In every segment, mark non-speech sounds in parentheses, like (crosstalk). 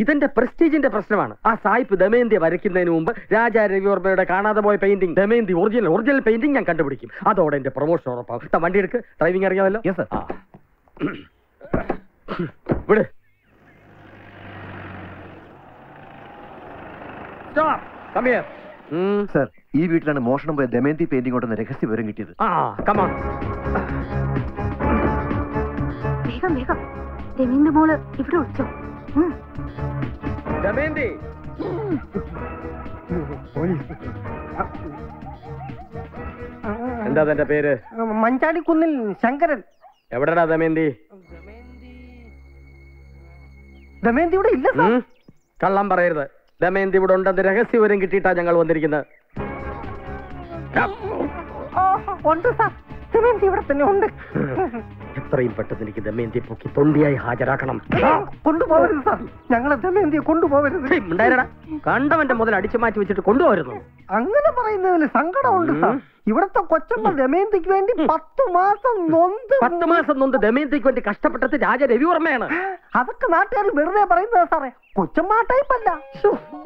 ഇതെന്റെ പ്രസ്റ്റീജിന്റെ പ്രശ്നമാണ്. ആ സായിപ്പ് ദമയന്തി വരയ്ക്കുന്നതിന് മുമ്പ് രാജാ രവിവർമ്മയുടെ കാണാതെ പോയ painting Damayanti original original painting ഞാൻ കണ്ടുപിടിക്കും. അതോടെ എന്റെ പ്രൊമോഷൻ ഉറപ്പാണ് ദാ വണ്ടി എടുക്ക്. ഡ്രൈവിംഗ് അറിയാമല്ലോ? Yes sir. ആ. വിട്. Stop. Come here. സർ ഈ വീട്ടിലാണ് മോഷണം പോയ ദമയന്തി പെയിന്റിംഗ് കൊണ്ടെന്ന് രഹസ്യ വിവരം കിട്ടിയത്. വേഗം വേഗം. ദമയന്തി മോൾ ഇവിടെ ഒളിച്ചോ. ഉം. ദമയന്തി എന്താ തന്റെ പേര്? മഞ്ചാടിക്കുന്നിൽ ശങ്കരൻ. എവിടെടാ ദമയന്തി? ദമയന്തി ഇവിടെ ഇല്ല? കള്ളം പറയരുത്. ദമയന്തി ഇവിടെ ഉണ്ടെന്ന് രഹസ്യവരും വിവരം കിട്ടിയിട്ടാ ഞങ്ങൾ വന്നിരിക്കുന്നത്. ഉണ്ട് സാർ. ദമയന്തി ഇവിടെ തന്നെ ഉണ്ട്. എത്രയും പെട്ടെന്ന് എനിക്ക് ദമയന്തിയെ പൊക്കി തൊണ്ടിയായി ഹാജരാക്കണം. കൊണ്ടുപോകരുത് സാർ. ഞങ്ങളെ ദമയന്തിയെ കൊണ്ടുപോകരുത്. കണ്ടവന്റെ മുതൽ അടിച്ചു മാറ്റി വെച്ചിട്ട് കൊണ്ടുപോകരുത്. അങ്ങനെ പറയുന്നതിൽ സങ്കടമുണ്ട് സാർ. ഇവിടത്തെ കൊച്ചമ്മ ദമയന്തിക്ക് വേണ്ടി പത്ത് മാസം നൊന്ത് പത്ത് മാസം നൊന്ത് ദമയന്തിക്ക് വേണ്ടി കഷ്ടപ്പെട്ടത് രാജ രവിവർമ്മയാണ് അതൊക്കെ നാട്ടുകാർ വെറുതെ പറയുന്നത് സാറേ. കൊച്ചമ്മ ടൈപ്പല്ല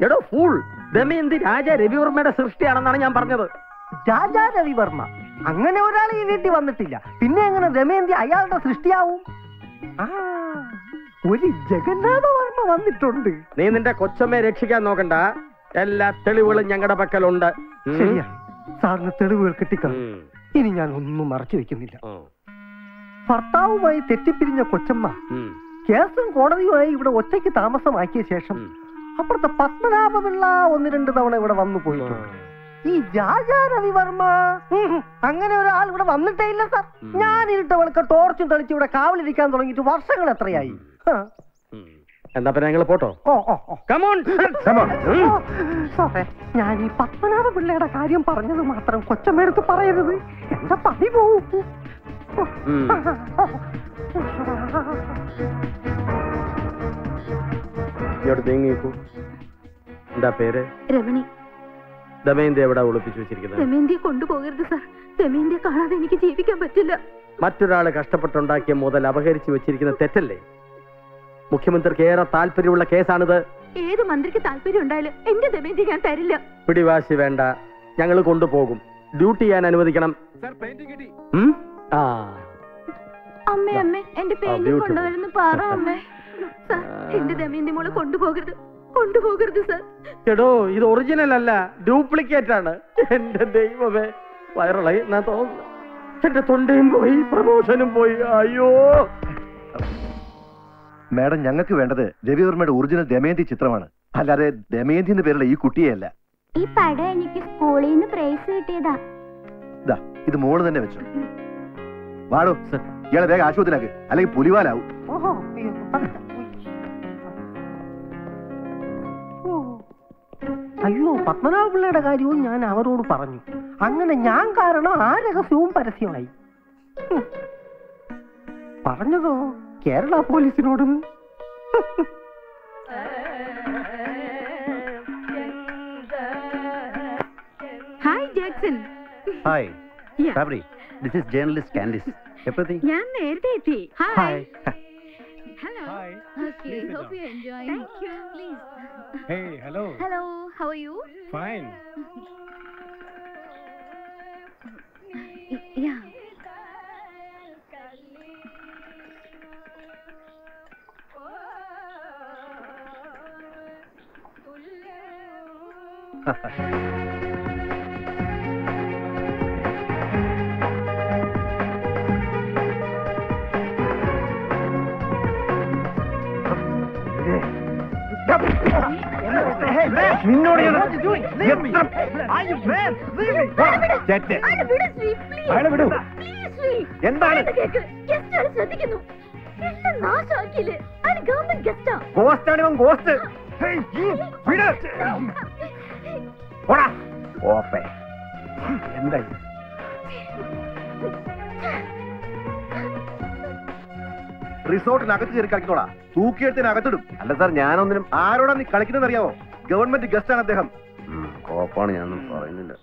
എടോ ഫൂൾ ദമയന്തി രാജ രവിവർമ്മയുടെ സൃഷ്ടിയാണെന്നാണ് ഞാൻ പറഞ്ഞത്. രാജാ രവിവർമ്മ. അങ്ങനെ ഒരാൾ ഈ വീട്ടിൽ വന്നിട്ടില്ല. പിന്നെ എങ്ങനെ ദമയന്തി അയാളുടെ സൃഷ്ടിയാവും? ഒരു ജഗന്നാഥ വർമ്മ വന്നിട്ടുണ്ട്. നീ നിന്റെ കൊച്ചമ്മയെ രക്ഷിക്കാൻ നോക്കണ്ട. എല്ലാ തെളിവുകളും ഞങ്ങളുടെ പക്കലുണ്ട്. ശരിയാ. സാറിന് തെളിവുകൾ കിട്ടിക്കണം ഇനി ഞാൻ ഒന്നും മറച്ചു വെക്കുന്നില്ല. ഭർത്താവുമായി തെറ്റിപ്പിരിഞ്ഞ കൊച്ചമ്മ. കേസും കോടതിയുമായി ഇവിടെ ഒറ്റയ്ക്ക് താമസമാക്കിയ ശേഷം അപ്പുറത്തെ പത്മനാഭപിള്ള ഒന്ന് രണ്ട് തവണ ഇവിടെ വന്നു പോയിട്ടുണ്ട്. ഈ രവിവർമ്മ ഉം, അങ്ങനെ ഒരാൾ ഇവിടെ വന്നിട്ടേ ഇല്ല സാർ. ഞാൻ ഇരുട്ടവൾക്ക് ടോർച്ചും തെളിച്ച് ഇവിടെ കാവലിരിക്കാൻ തുടങ്ങിയിട്ട് വർഷങ്ങൾ എത്രയായി? എന്താ. എന്നാ പിന്നെ ഞങ്ങൾ പോട്ടോ? ഓ ഓ ഓ. കമോൺ ഓ, സാറേ ഞാൻ ഈ പത്മനാഭ പിള്ളയുടെ കാര്യം പറഞ്ഞത് മാത്രം കൊച്ചമ്മയെടുത്ത് പറയരുത്. എന്താ പതി പോവും. എന്താ പേര്? രമണി. ദമയന്തി എവിടെ ഒളിപ്പിച്ചു വെച്ചിരിക്കുന്നത്? ദമയന്തിയെ കൊണ്ടുപോകരുത് സാർ. ദമയന്തിയെ കാണാതെ എനിക്ക് ജീവിക്കാൻ പറ്റില്ല. മറ്റൊരാൾ കഷ്ടപ്പെട്ടുണ്ടാക്കിയ മുതൽ അപഹരിച്ചു വെച്ചിരിക്കുന്ന തെറ്റല്ലേ? മുഖ്യമന്ത്രിക്ക് ഏറെ താല്പര്യമുള്ള കേസാണിത്. ഏത് മന്ത്രിക്ക് താല്പര്യം ഉണ്ടായാലും എന്റെ ദമയന്തി ഞാൻ തരില്ല. പിടിവാശി വേണ്ട. ഞങ്ങൾ കൊണ്ടുപോകും. ഡ്യൂട്ടി ചെയ്യാൻ അനുവദിക്കണം? ആ. അമ്മേ അമ്മേ എന്റെ പേര് കൊണ്ടുവരുന്നു പറ അമ്മേ. സാർ എന്റെ ദമയന്തി മോളെ കൊണ്ടുപോകരുത്. കൊണ്ടുപോകരുത് സർ. എടോ ഇത് ഒറിജിനൽ അല്ല ഡ്യൂപ്ലിക്കേറ്റ് ആണ്. എന്റെ ദൈവമേ വയറളായി ഞാൻ തോന്നുന്നു. എന്റെ തൊണ്ടയും പോയി പ്രമോഷനും പോയി അയ്യോ. മാഡം ഞങ്ങൾക്ക് വേണ്ടത് രവിവർമ്മയുടെ ഒറിജിനൽ ദമയന്തി ചിത്രമാണ്. അല്ലാതെ ദമയന്തി എന്ന പേരുള്ള ഈ കുട്ടിയല്ല ഈ പടം എനിക്ക് സ്കൂളിൽ നിന്ന് പ്രൈസ് കിട്ടിയതാ. ഇതാ ഇത് മോൾ തന്നെ വെച്ചു. വാടോ സർ ഇയാളെ വേഗം ആശുപത്രിയിലാക്ക്. അല്ലെങ്കിൽ പുലിവാലാവും. ഓഹോ. അയ്യോ പത്മനാഭ പിള്ളയുടെ കാര്യവും ഞാൻ അവരോട് പറഞ്ഞു. അങ്ങനെ ഞാൻ കാരണം ആ രഹസ്യവും പരസ്യമായി. പറഞ്ഞതോ Kerala പോലീസിനോടും? Hi Jackson. Hi. Fabri this is journalist Candice ഞാൻ നേരത്തെ എത്തി. Hi Okay, hope you're enjoying. Thank you. Please. Hey, hello. Hello, how are you? Fine. (laughs) yeah. Ha ha ha. നിന്നോട് അയാളെ വിടൂ. എന്താണ്? ശ്രദ്ധിക്കുന്നു. എല്ലാം റിസോർട്ടിനകത്ത് കയറി കളിക്കണോടാ? തൂക്കിയെടുത്തിനകത്തിടും അല്ല സാർ ഞാനൊന്നിനും ആരോടാ നീ കളിക്കുന്നത് അറിയാവോ? ഗവൺമെന്റ് ഗസ്റ്റ് ആണ് അദ്ദേഹം കോപ്പാണ് ഞാനൊന്നും പറയുന്നില്ല.